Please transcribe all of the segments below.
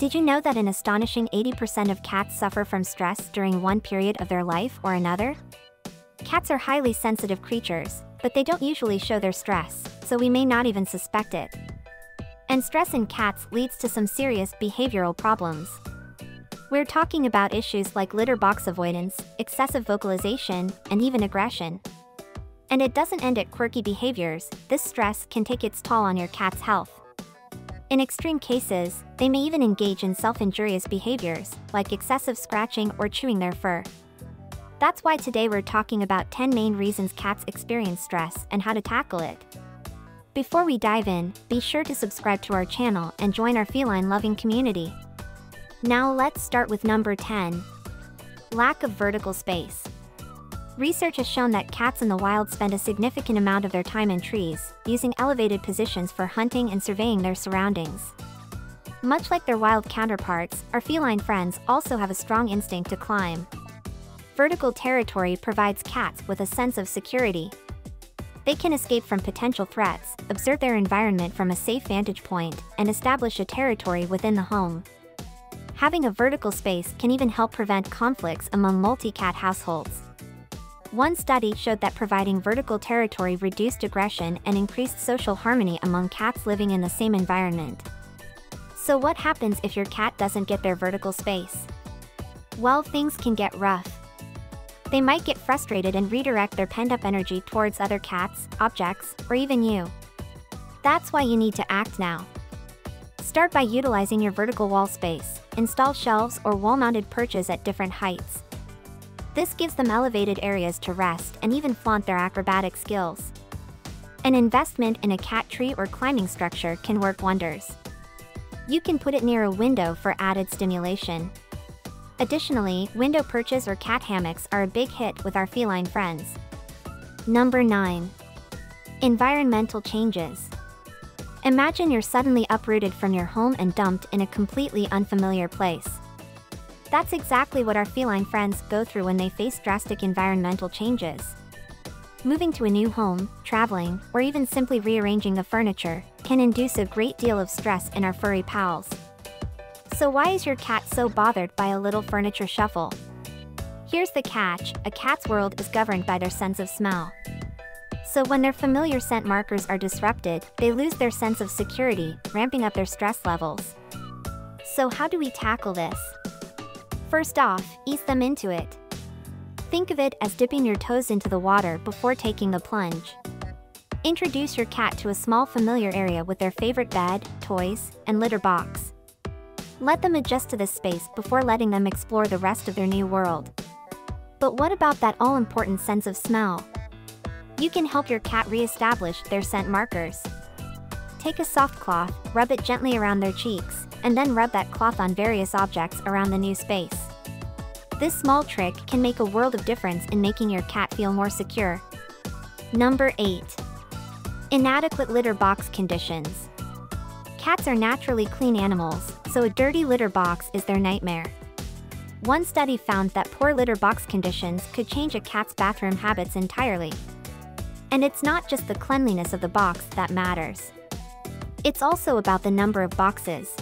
Did you know that an astonishing 80% of cats suffer from stress during one period of their life or another? Cats are highly sensitive creatures, but they don't usually show their stress, so we may not even suspect it. And stress in cats leads to some serious behavioral problems. We're talking about issues like litter box avoidance, excessive vocalization, and even aggression. And it doesn't end at quirky behaviors, this stress can take its toll on your cat's health. In extreme cases, they may even engage in self-injurious behaviors, like excessive scratching or chewing their fur. That's why today we're talking about 10 main reasons cats experience stress and how to tackle it. Before we dive in, be sure to subscribe to our channel and join our feline-loving community. Now let's start with number 10. Lack of vertical space. Research has shown that cats in the wild spend a significant amount of their time in trees, using elevated positions for hunting and surveying their surroundings. Much like their wild counterparts, our feline friends also have a strong instinct to climb. Vertical territory provides cats with a sense of security. They can escape from potential threats, observe their environment from a safe vantage point, and establish a territory within the home. Having a vertical space can even help prevent conflicts among multi-cat households. One study showed that providing vertical territory reduced aggression and increased social harmony among cats living in the same environment. So what happens if your cat doesn't get their vertical space? Well, things can get rough. They might get frustrated and redirect their pent-up energy towards other cats, objects, or even you. That's why you need to act now. Start by utilizing your vertical wall space. Install shelves or wall-mounted perches at different heights. This gives them elevated areas to rest and even flaunt their acrobatic skills. An investment in a cat tree or climbing structure can work wonders. You can put it near a window for added stimulation. Additionally, window perches or cat hammocks are a big hit with our feline friends. Number 9. Environmental changes. Imagine you're suddenly uprooted from your home and dumped in a completely unfamiliar place. That's exactly what our feline friends go through when they face drastic environmental changes. Moving to a new home, traveling, or even simply rearranging the furniture can induce a great deal of stress in our furry pals. So why is your cat so bothered by a little furniture shuffle? Here's the catch, a cat's world is governed by their sense of smell. So when their familiar scent markers are disrupted, they lose their sense of security, ramping up their stress levels. So how do we tackle this? First off, ease them into it. Think of it as dipping your toes into the water before taking the plunge. Introduce your cat to a small familiar area with their favorite bed, toys, and litter box. Let them adjust to this space before letting them explore the rest of their new world. But what about that all-important sense of smell? You can help your cat re-establish their scent markers. Take a soft cloth, rub it gently around their cheeks, and then rub that cloth on various objects around the new space. This small trick can make a world of difference in making your cat feel more secure. Number 8. Inadequate litter box conditions. Cats are naturally clean animals, so a dirty litter box is their nightmare. One study found that poor litter box conditions could change a cat's bathroom habits entirely. And it's not just the cleanliness of the box that matters. It's also about the number of boxes.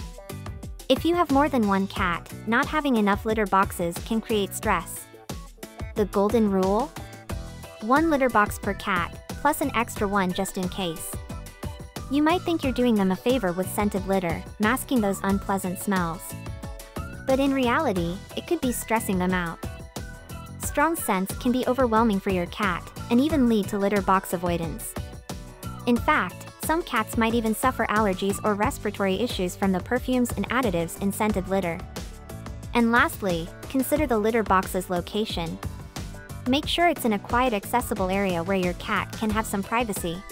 If you have more than one cat, not having enough litter boxes can create stress. The golden rule? One litter box per cat, plus an extra one just in case. You might think you're doing them a favor with scented litter, masking those unpleasant smells. But in reality, it could be stressing them out. Strong scents can be overwhelming for your cat, and even lead to litter box avoidance. In fact, some cats might even suffer allergies or respiratory issues from the perfumes and additives in scented litter. And lastly, consider the litter box's location. Make sure it's in a quiet accessible area where your cat can have some privacy.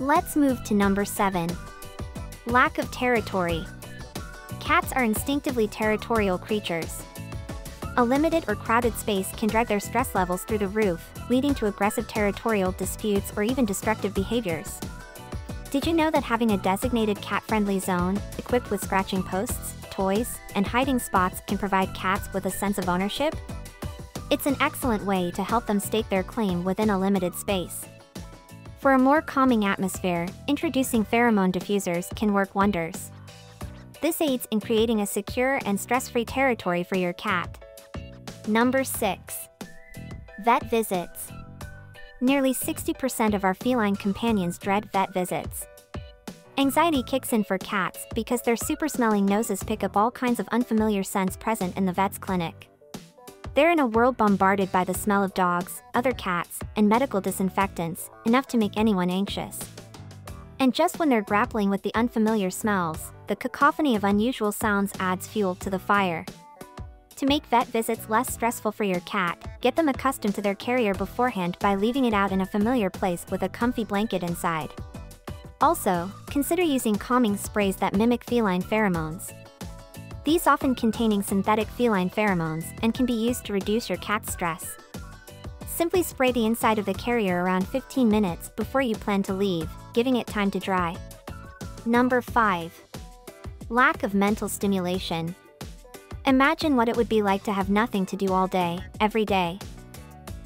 Let's move to number 7. Lack of territory. Cats are instinctively territorial creatures. A limited or crowded space can drive their stress levels through the roof, leading to aggressive territorial disputes or even destructive behaviors. Did you know that having a designated cat-friendly zone, equipped with scratching posts, toys, and hiding spots can provide cats with a sense of ownership? It's an excellent way to help them stake their claim within a limited space. For a more calming atmosphere, introducing pheromone diffusers can work wonders. This aids in creating a secure and stress-free territory for your cat. Number 6. Vet Visits Nearly 60% of our feline companions dread vet visits. Anxiety kicks in for cats because their super-smelling noses pick up all kinds of unfamiliar scents present in the vet's clinic. They're in a world bombarded by the smell of dogs, other cats, and medical disinfectants, enough to make anyone anxious. And just when they're grappling with the unfamiliar smells, the cacophony of unusual sounds adds fuel to the fire. To make vet visits less stressful for your cat, get them accustomed to their carrier beforehand by leaving it out in a familiar place with a comfy blanket inside. Also, consider using calming sprays that mimic feline pheromones. These often containing synthetic feline pheromones and can be used to reduce your cat's stress. Simply spray the inside of the carrier around 15 minutes before you plan to leave, giving it time to dry. Number 5. Lack of mental stimulation. Imagine what it would be like to have nothing to do all day, every day.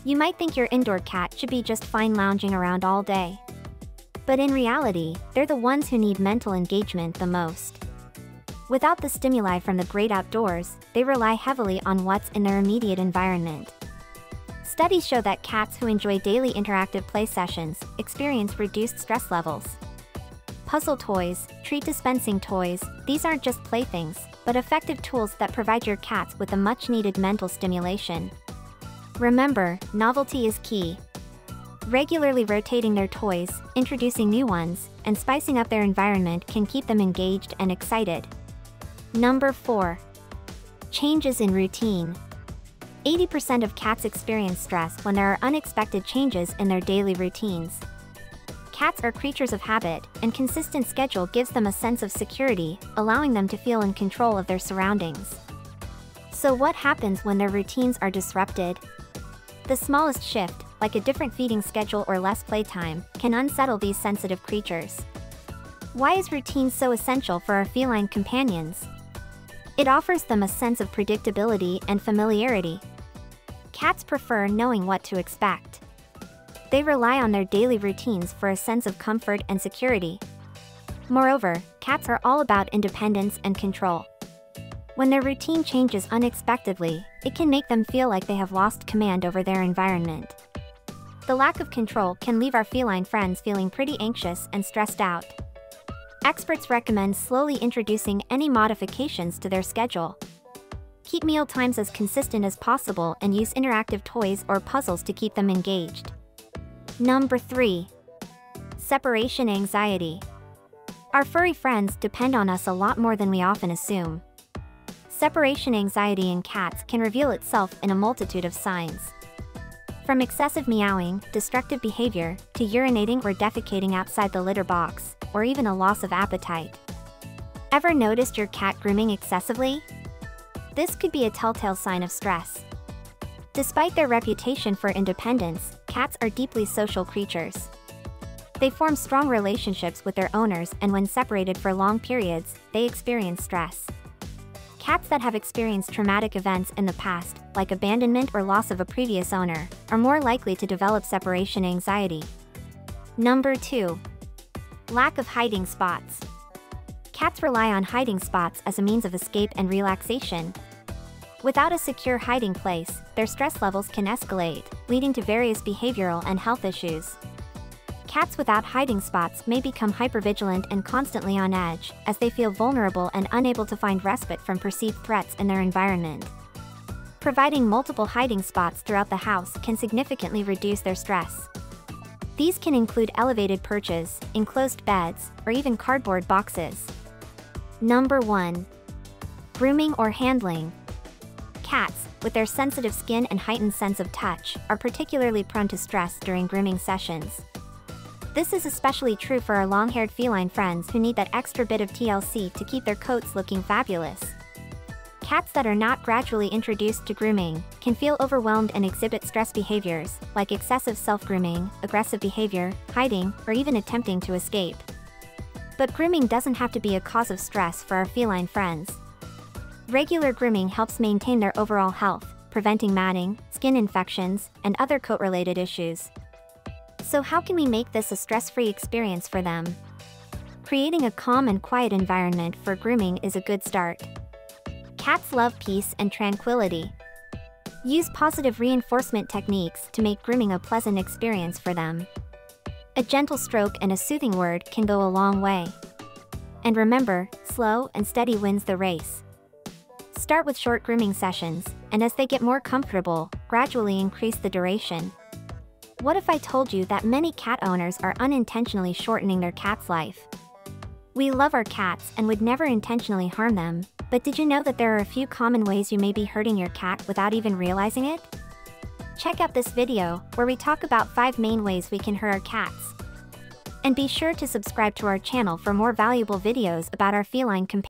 You might think your indoor cat should be just fine lounging around all day. But in reality, they're the ones who need mental engagement the most. Without the stimuli from the great outdoors, they rely heavily on what's in their immediate environment. Studies show that cats who enjoy daily interactive play sessions experience reduced stress levels. Puzzle toys, treat dispensing toys, these aren't just playthings, but effective tools that provide your cats with a much needed mental stimulation. Remember, novelty is key. Regularly rotating their toys, introducing new ones, and spicing up their environment can keep them engaged and excited. Number 4. Changes in routine. 80% of cats experience stress when there are unexpected changes in their daily routines. Cats are creatures of habit, and consistent schedule gives them a sense of security, allowing them to feel in control of their surroundings. So what happens when their routines are disrupted? The smallest shift, like a different feeding schedule or less playtime, can unsettle these sensitive creatures. Why is routine so essential for our feline companions? It offers them a sense of predictability and familiarity. Cats prefer knowing what to expect. They rely on their daily routines for a sense of comfort and security. Moreover, cats are all about independence and control. When their routine changes unexpectedly, it can make them feel like they have lost command over their environment. The lack of control can leave our feline friends feeling pretty anxious and stressed out. Experts recommend slowly introducing any modifications to their schedule. Keep meal times as consistent as possible and use interactive toys or puzzles to keep them engaged. Number 3. Separation Anxiety. Our furry friends depend on us a lot more than we often assume. Separation anxiety in cats can reveal itself in a multitude of signs. From excessive meowing, destructive behavior, to urinating or defecating outside the litter box, or even a loss of appetite. Ever noticed your cat grooming excessively? This could be a telltale sign of stress. Despite their reputation for independence, cats are deeply social creatures. They form strong relationships with their owners and when separated for long periods, they experience stress. Cats that have experienced traumatic events in the past, like abandonment or loss of a previous owner, are more likely to develop separation anxiety. Number 2. Lack of hiding spots. Cats rely on hiding spots as a means of escape and relaxation, Without a secure hiding place, their stress levels can escalate, leading to various behavioral and health issues. Cats without hiding spots may become hypervigilant and constantly on edge, as they feel vulnerable and unable to find respite from perceived threats in their environment. Providing multiple hiding spots throughout the house can significantly reduce their stress. These can include elevated perches, enclosed beds, or even cardboard boxes. Number 1. Grooming or handling. Cats, with their sensitive skin and heightened sense of touch, are particularly prone to stress during grooming sessions. This is especially true for our long-haired feline friends who need that extra bit of TLC to keep their coats looking fabulous. Cats that are not gradually introduced to grooming can feel overwhelmed and exhibit stress behaviors, like excessive self-grooming, aggressive behavior, hiding, or even attempting to escape. But grooming doesn't have to be a cause of stress for our feline friends. Regular grooming helps maintain their overall health, preventing matting, skin infections, and other coat-related issues. So how can we make this a stress-free experience for them? Creating a calm and quiet environment for grooming is a good start. Cats love peace and tranquility. Use positive reinforcement techniques to make grooming a pleasant experience for them. A gentle stroke and a soothing word can go a long way. And remember, slow and steady wins the race. Start with short grooming sessions, and as they get more comfortable, gradually increase the duration. What if I told you that many cat owners are unintentionally shortening their cat's life? We love our cats and would never intentionally harm them, but did you know that there are a few common ways you may be hurting your cat without even realizing it? Check out this video, where we talk about 5 main ways we can hurt our cats. And be sure to subscribe to our channel for more valuable videos about our feline companions.